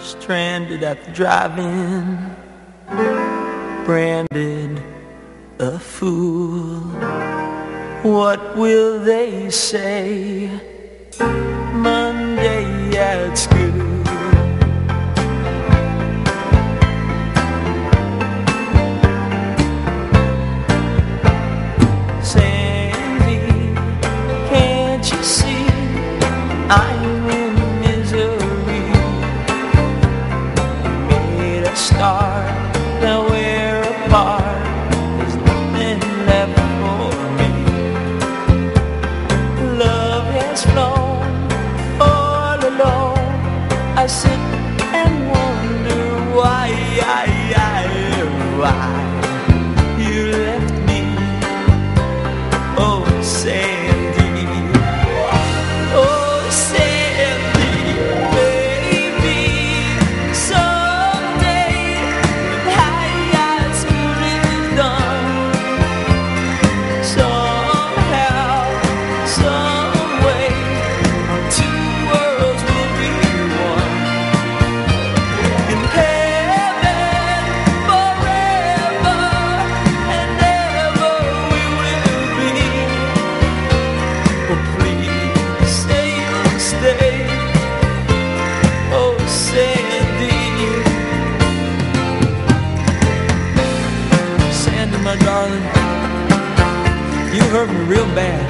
stranded at the drive-in, branded a fool. What will they say? Monday at school. star. Now we're apart. There's nothing left for me. Love has flown all alone. I sit and wonder why, why, I, why you left me. Oh, say. you hurt me real bad.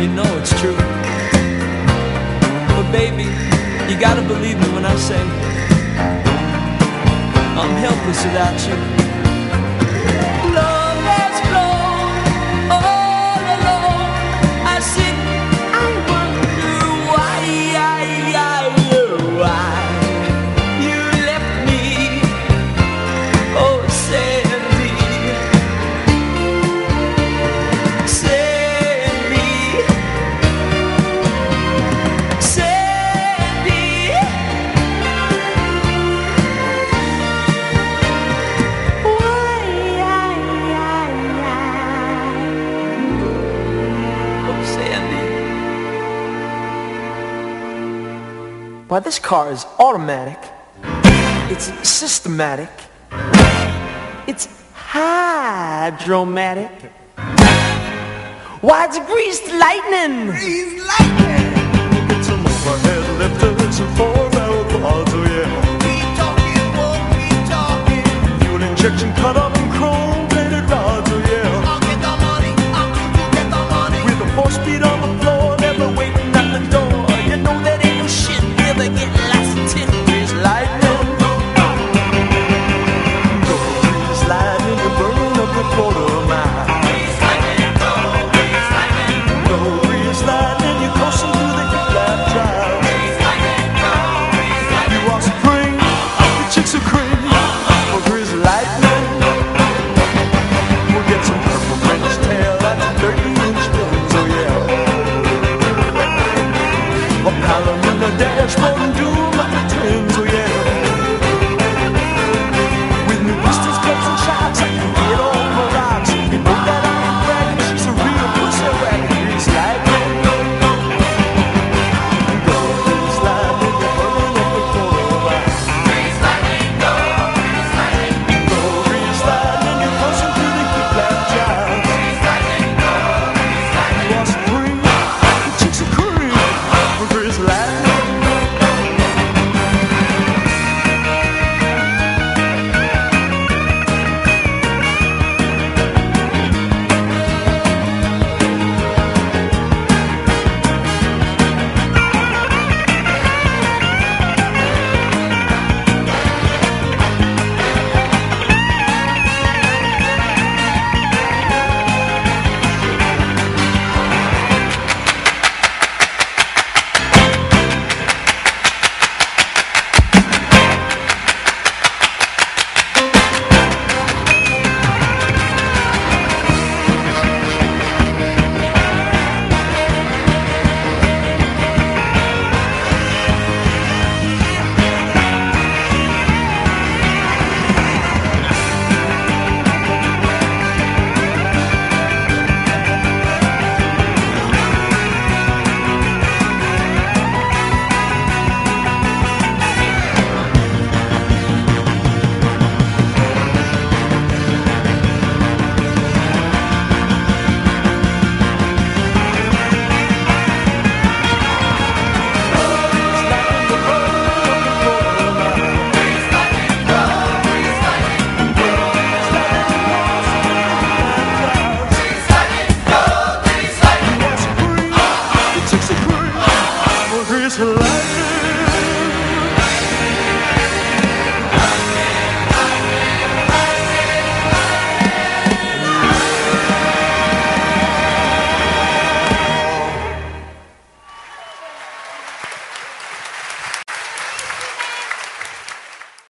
You know it's true. But baby, you gotta believe me when I say I'm helpless without you. Wow, this car is automatic. It's systematic. It's hydromatic. Why, it's greased lightning. Greased lightning. der Sprung, du